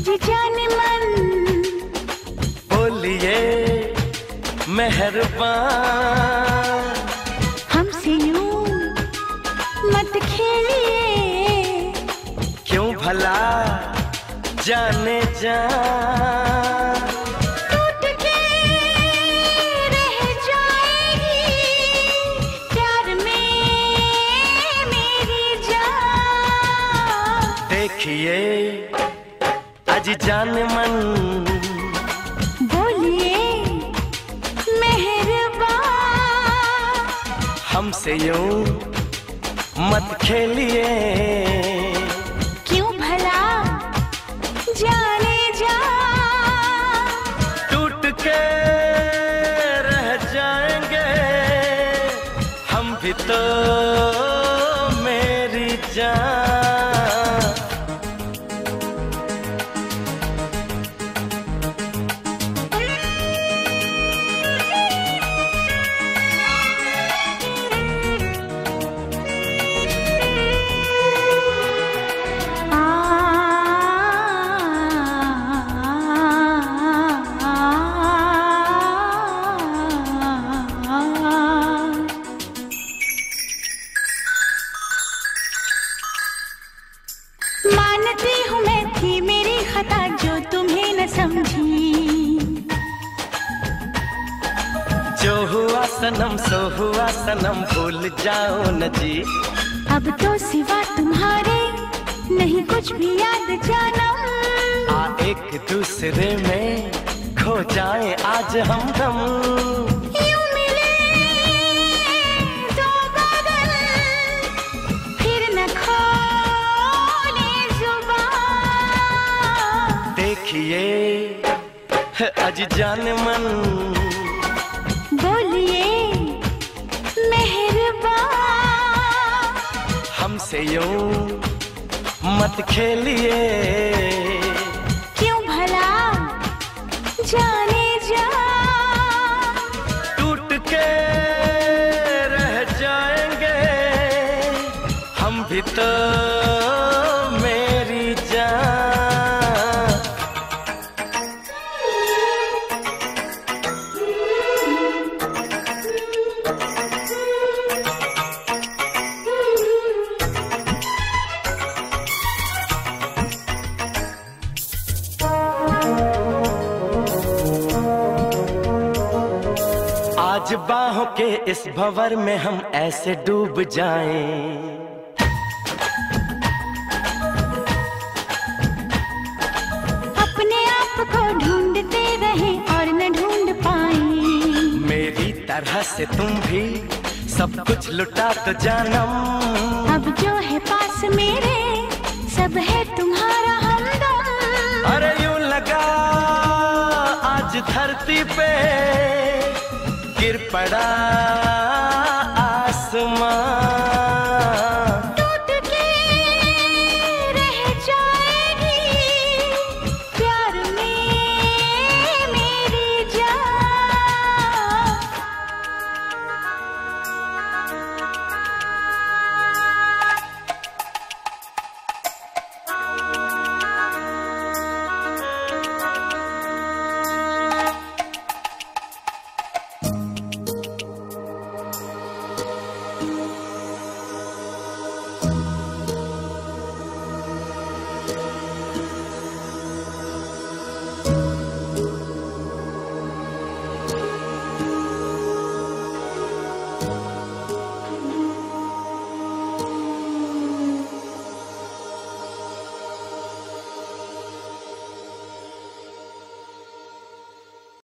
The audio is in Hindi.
आज जान मन। बोलिए मेहरबान। हमसे यूँ मत खेलिए। क्यों भला जाने जा देखिए आज जान मन। बोलिए मेहरबान। हमसे यूँ मत खेलिए। क्यों भला जाने जा? टूट के रह जाएँगे। हम भी तो मेरी जान। सनम सो हुआ सनम भूल जाओ न जी। अब तो सिवा तुम्हारे नहीं कुछ भी याद जाना। आ एक दूसरे में खो जाए आज हम दम। यूँ मिले दो बादल फिर न खोले देखिए आज जान मन। बोलिए हमसे यो मत खेलिए। क्यों भला जाने आज बाहों के इस भंवर में हम ऐसे डूब जाएँ। अपने आप को ढूंढते रहे और न ढूंढ पाए। मेरी तरह से तुम भी सब कुछ लुटा तो जानम। अब जो है पास मेरे सब है तुम्हारा हमदम अरे यूँ लगा आज धरती पे पड़ा आसमां।